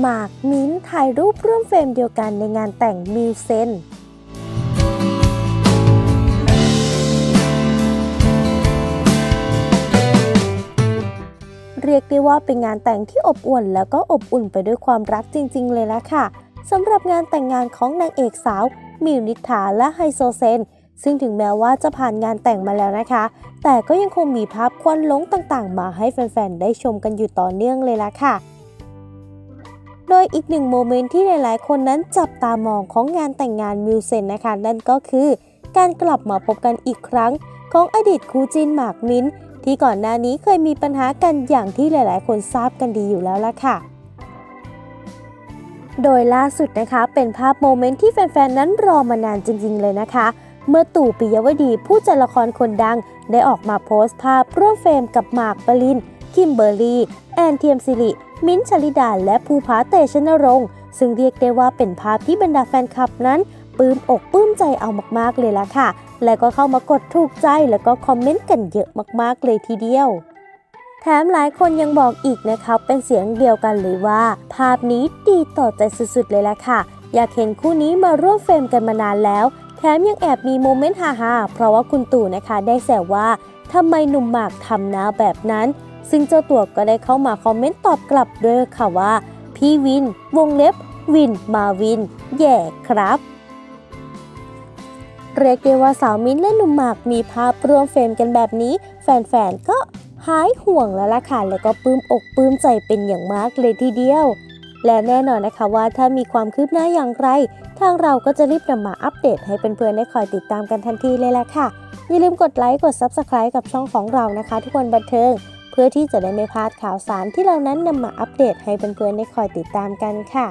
หมากมิ้นต์ถ่ายรูปร่วมเฟรมเดียวกันในงานแต่งมิวเซนต์เรียกได้ว่าเป็นงานแต่งที่อบอุ่นแล้วก็อบอุ่นไปด้วยความรักจริง ๆ เลยละค่ะสำหรับงานแต่งงานของนางเอกสาว มิวนิษฐาและไฮโซเซนต์ ซึ่งถึงแม้ว่าจะผ่านงานแต่งมาแล้วนะคะ แต่ก็ยังคงมีภาพควันหลงต่างๆ มาให้แฟน ๆ ได้ชมกันอยู่ต่อเนื่องเลยละค่ะ อีกหนึ่งโมเมนต์ที่หลายๆ คนนั้นจับตามองของงานแต่งงานมิวเซนต์นะคะ นั่นก็คือ การกลับมาพบกันอีกครั้ง ของอดีตคู่จิ้นหมากมิ้นต์ที่ก่อนหน้านี้เคยมีปัญหากันอย่างที่หลาย ๆ คนทราบกันดีอยู่แล้วละค่ะ โดยล่าสุดนะคะเป็นภาพโมเมนต์ที่แฟน ๆ นั้นรอมานานจริง ๆ เลยนะคะเมื่อตู่ปิยวดีผู้จัดละครคนดัง ได้ออกมาโพสต์ภาพร่วมเฟรมกับหมากปริญ คิมเบอร์ลี่ แอนเทียมศิริ มิ้นต์ชาลิดา และภูผาเตชะณรงค์ ซึ่งเรียกได้ว่าเป็นภาพที่บรรดาแฟนคลับนั้นปลื้มอกปลื้มใจเอามากๆเลยล่ะค่ะ และก็เข้ามากดถูกใจแล้วก็คอมเมนต์กันเยอะมากๆเลยทีเดียว แถมหลายคนยังบอกอีกนะครับเป็นเสียงเดียวกันเลยว่า ภาพนี้ดีต่อใจสุดๆเลยล่ะค่ะ อยากเห็นคู่นี้มาร่วมเฟรมกันมานานแล้วแถมยังแอบมีโมเมนต์ฮาๆ เพราะว่าคุณตู่นะคะได้แซวว่าทำไมหนุ่มหมากทำหน้าแบบนั้น ซึ่งเจ้าตัวก็ได้เข้ามาคอมเมนต์ตอบกลับด้วยค่ะว่า พี่วิน วงเล็บ วิน มาวิน แย่ครับ เรียกได้ว่าสาวมิ้นและหนุ่มหมากมีภาพรวมเฟรมกันแบบนี้ แฟนๆ ก็หายห่วงแล้วล่ะค่ะ แล้วก็ปลื้มอกปลื้มใจเป็นอย่างมากเลยทีเดียว และแน่นอนนะคะว่าถ้ามีความคืบหน้าอย่างไร ทางเราก็จะรีบนำมาอัปเดตให้เเพื่อนๆได้คอยติดตามกันทันทีเลยล่ะค่ะ อย่าลืมกดไลค์ กด Subscribe กับช่องของเรานะคะ ทุกคนบันเทิง เพื่อที่จะได้ไม่พลาดข่าวสารที่เรานั้นนำมาอัปเดตให้เพื่อนๆได้คอยติดตามกันค่ะ